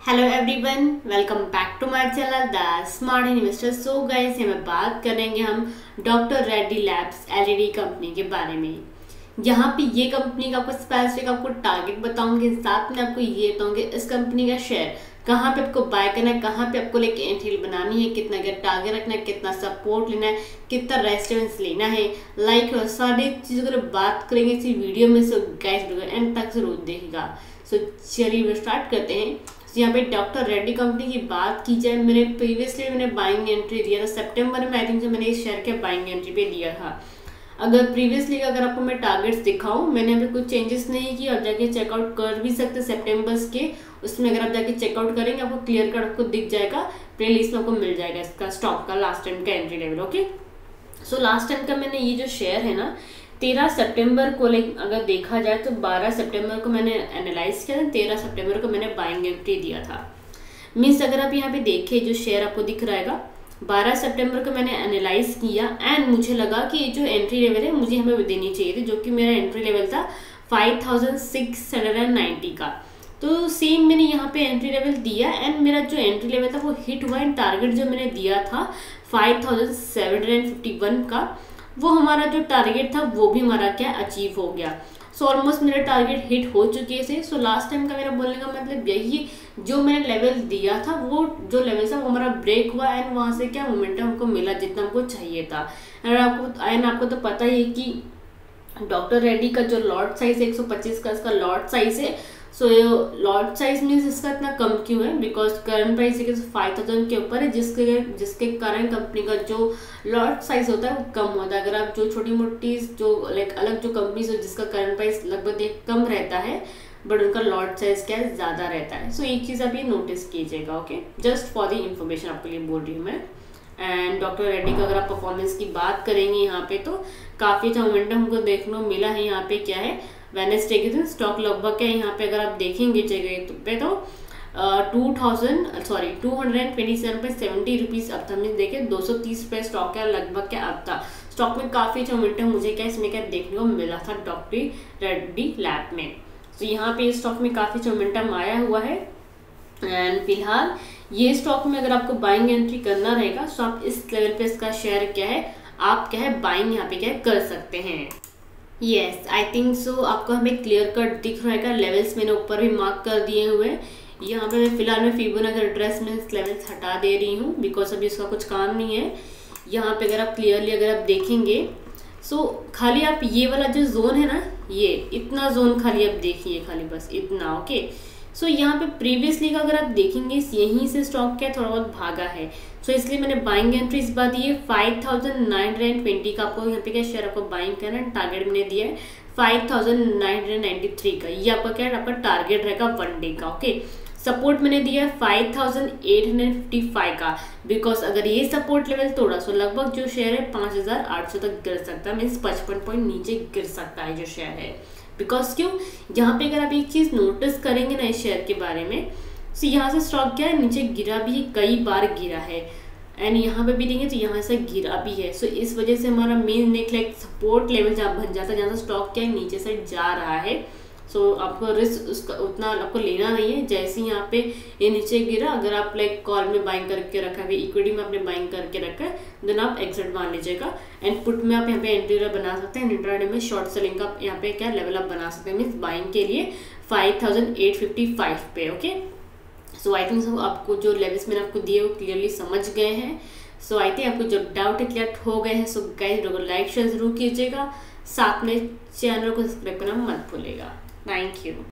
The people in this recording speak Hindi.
Hello everyone welcome back to my channel the smart investor so guys में बात करेंगे हम doctor Reddy labs LED company के बारे में। यहाँ पे ये कंपनी का आपको स्पेसिफिक आपको टारगेट बताऊँगे, साथ में आपको ये बताऊँगे इस कंपनी का शेयर कहाँ पे आपको बाय करना है, कहाँ पे आपको लेके एंट्री बनानी है, कितना का टारगेट रखना है, कितना सपोर्ट लेना है, कितना रेस्टोरेंस लेना है। लाइक और सारी चीज़ों अगर बात करेंगे इसी वीडियो में। सो गैस एंड तक ज़रूर देखेगा सो चलिए स्टार्ट करते हैं। यहाँ पे डॉक्टर रेड्डी कंपनी की बात की जाए, मैंने प्रीवियसली मैंने बाइंग एंट्री दिया था। सितंबर में आई थिंक मैंने इस शेयर के बाइंग एंट्री पे दिया था। अगर प्रीवियसली अगर आपको मैं टारगेट्स दिखाऊँ, मैंने अभी कुछ चेंजेस नहीं किए और जाके चेकआउट कर भी सकते सेप्टेम्बर्स के, उसमें अगर आप जाके चेकआउट करेंगे, आपको क्लियर कट आपको दिख जाएगा प्ले लिस्ट में आपको मिल जाएगा इसका स्टॉक का लास्ट टाइम का entry level okay so last time का मैंने ये जो शेयर है ना तेरह सितंबर को लाइक अगर देखा जाए तो बारह सितंबर को मैंने एनालाइज किया था, तेरह सितंबर को मैंने बाइंग एंट्री दिया था। मीन्स अगर आप यहाँ पे देखें, जो शेयर आपको दिख रहा है बारह सितंबर को मैंने एनालाइज किया एंड मुझे लगा कि ये जो एंट्री लेवल है, मुझे हमें देनी चाहिए थी, जो कि मेरा एंट्री लेवल था five thousand six hundred and ninety का। तो सेम मैंने यहाँ पे एंट्री लेवल दिया एंड मेरा जो एंट्री लेवल था, वो हिट हुआ एंड टारगेट जो मैंने दिया था five thousand seven hundred and fifty one का। वो हमारा जो टारगेट था, वो भी हमारा क्या अचीव हो गया। सो ऑलमोस्ट मेरा टारगेट हिट हो चुके थे। सो लास्ट टाइम का मेरा बोलने का मतलब यही है जो मैंने लेवल दिया था, वो जो लेवल था वो हमारा ब्रेक हुआ एंड वहाँ से क्या मोमेंटम हमको मिला, जितना हमको चाहिए था। एंड आपको एंड आपको तो पता ही है कि डॉक्टर रेड्डी का जो लॉट साइज़ है 125 का इसका लॉट साइज़ है सो लॉट साइज़ मीन्स इसका इतना कम क्यों है? Because current price five thousand के ऊपर है जिसके जिसके कारण कंपनी का जो लॉट साइज़ होता है वो कम होता है अगर आप जो छोटी मोटी जो लाइक अलग जो कंपनीज़ हो जिसका करंट प्राइस लगभग एक कम रहता है बट उनका लॉट साइज़ क्या है ज़्यादा रहता है। सो so, एक चीज़ आप ये नोटिस कीजिएगा okay just for the information आपके लिए बोल रही हूँ मैं। एंड डॉक्टर रेड्डी का अगर आप परफॉर्मेंस की बात करेंगे यहाँ पे तो काफ़ी अच्छा मोमेंटम हमको देखने को मिला है यहाँ पे क्या है। वेनेसडे के दिन स्टॉक लगभग क्या यहाँ पे अगर आप देखेंगे जगह तो पे तो two thousand sorry two hundred twenty seven पे सेवेंटी रुपीज़ अब था। मीन देखे दो सौ तीस रुपये स्टॉक क्या लगभग क्या अब था। स्टॉक में काफ़ी अच्छा मोमेंटम मुझे क्या इसमें क्या देखने को मिला था डॉक्टर रेड्डी लैब में। तो यहाँ पे स्टॉक में काफ़ी मोमेंटम आया हुआ है। एंड फ़िलहाल ये स्टॉक में अगर आपको बाइंग एंट्री करना रहेगा तो आप इस लेवल पे इसका शेयर क्या है, आप क्या है बाइंग यहाँ पे क्या कर सकते हैं। यस आई थिंक सो आपको हमें क्लियर कट दिख रहा है लेवल्स मैंने ऊपर भी मार्क कर दिए हुए हैं। यहाँ पे मैं फ़िलहाल मैं फीबो नगर एड्रेस में लेवल्स हटा दे रही हूँ बिकॉज़ अभी इसका कुछ काम नहीं है। यहाँ पे अगर आप क्लियरली अगर आप देखेंगे सो so, खाली आप ये वाला जो जोन है ना ये इतना जोन खाली आप देखिए खाली बस इतना ओके okay? सो so, यहाँ पे प्रीवियसली का अगर आप देखेंगे यहीं से स्टॉक क्या थोड़ा बहुत भागा है। सो so, इसलिए मैंने बाइंग एंट्री इस बार दी है five thousand nine hundred twenty का आपको यहाँ पे क्या शेयर आपको बाइंग करना है टारगेट मैंने दिया है five thousand nine hundred ninety three का। ये आपका क्या आपका टारगेट रहेगा वन डे का ओके सपोर्ट मैंने दिया है five thousand eight hundred fifty five का। बिकॉज़ अगर ये सपोर्ट लेवल तोड़ा सो लगभग जो शेयर है पाँच हज़ार आठ सौ तक गिर सकता है। मीन्स पचपन पॉइंट नीचे गिर सकता है जो शेयर है। बिकॉज़ क्यों? यहाँ पे अगर आप एक चीज़ नोटिस करेंगे ना इस शेयर के बारे में तो यहाँ से स्टॉक क्या है? नीचे गिरा भी कई बार गिरा है। एंड यहाँ पे भी देंगे तो यहाँ से गिरा भी है। सो so, इस वजह से हमारा main neck like support level जहाँ बन जाता है जहाँ से स्टॉक क्या है? नीचे से जा रहा है। सो so, आपको रिस्क उसका उतना आपको लेना नहीं है। जैसे ही यहाँ पे ये नीचे गिरा अगर आप लाइक कॉल में बाइंग करके रखा है इक्विटी में आपने बाइंग करके रखा है देन आप एग्जिट मान लीजिएगा। एंड पुट में आप यहाँ पे एंट्री बना सकते हैं। इंट्राडे में शॉर्ट सेलिंग का यहाँ पे क्या लेवल आप बना सकते हैं। मीन्स बाइंग के लिए फाइव पे ओके सो आई थिंक आपको जो लेवल्स मैंने आपको दिए वो क्लियरली समझ गए हैं। सो आई थिंक आपको जो डाउट है क्लियर हो गए हैं सो गाइस लाइक शेयर ज़रूर कीजिएगा। साथ में चैनल को सब्सक्राइब करना मत भूलेगा Thank you.